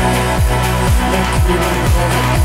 Let me know